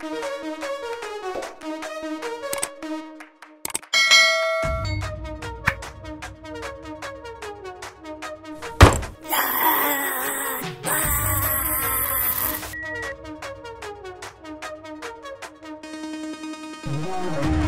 Dạ, Música